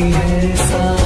है सा